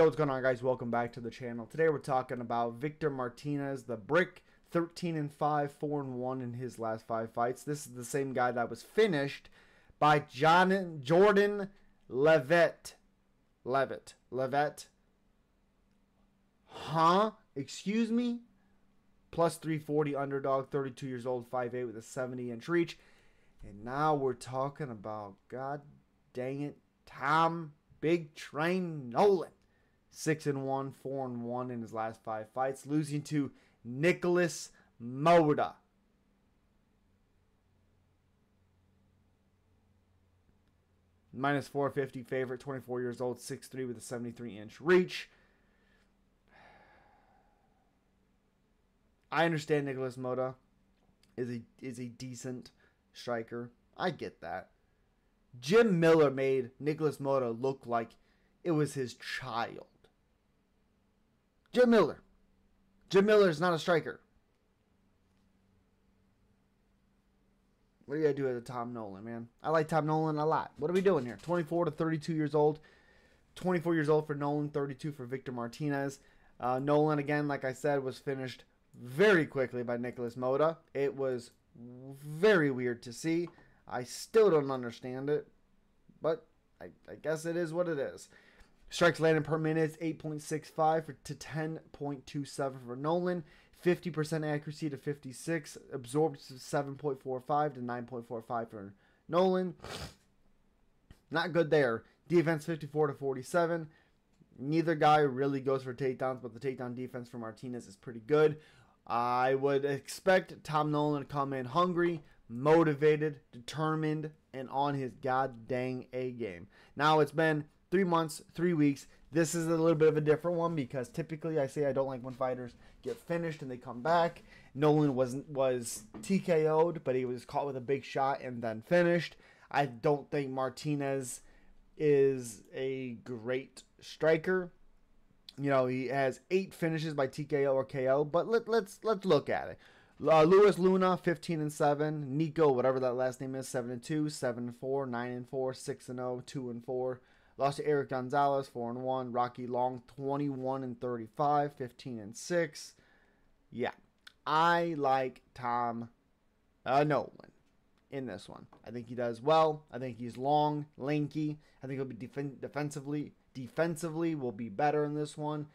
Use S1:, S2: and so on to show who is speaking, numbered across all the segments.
S1: Yo, what's going on, guys? Welcome back to the channel. Today we're talking about Victor Martinez, the Brick, 13 and 5, 4 and 1 in his last five fights. This is the same guy that was finished by John Jordan Leavitt. Leavitt. Leavitt. Huh? Excuse me? Plus 340 underdog, 32 years old, 5'8 with a 70 inch reach. And now we're talking about, god dang it, Tom Big Train Nolan six and one, four and one in his last five fights, losing to Nikolas Motta. Minus 450 favorite, 24 years old, 6'3 with a 73 inch reach. I understand Nikolas Motta is a is a decent striker. I get that. Jim Miller made Nikolas Motta look like it was his child. Jim Miller. Jim Miller is not a striker. What do you gotta do with a Tom Nolan, man? I like Tom Nolan a lot. What are we doing here? 24 to 32 years old. 24 years old for Nolan, 32 for Victor Martinez. Uh, Nolan, again, like I said, was finished very quickly by Nikolas Motta. It was very weird to see. I still don't understand it, but I, I guess it is what it is. Strikes landed per minute is 8.65 to 10.27 for Nolan. 50% accuracy to 56. Absorbed to 7.45 to 9.45 for Nolan. Not good there. Defense 54 to 47. Neither guy really goes for takedowns, but the takedown defense for Martinez is pretty good. I would expect Tom Nolan to come in hungry, motivated, determined, and on his god dang A game. Now it's been three months, three weeks. This is a little bit of a different one because typically I say I don't like when fighters get finished and they come back. Nolan wasn't was TKO'd, but he was caught with a big shot and then finished. I don't think Martinez is a great striker. You know, he has eight finishes by TKO or KO, but let, let's let's look at it. Uh, Luis Luna, 15 and 7. Nico, whatever that last name is, 7 and 2, 7 and 4, 9 and 4, 6 and 0, 2 and 4. Lost to Eric Gonzalez, 4 and 1. Rocky Long, 21 and 35, 15 and 6. Yeah. I like Tom uh, Nolan in this one. I think he does well. I think he's long, lanky. I think he'll be def- defensively defensively will be better in this one.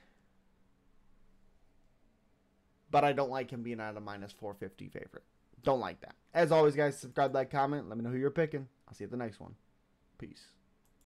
S1: But I don't like him being at a minus 450 favorite. Don't like that. As always, guys, subscribe, like, comment. Let me know who you're picking. I'll see you at the next one. Peace.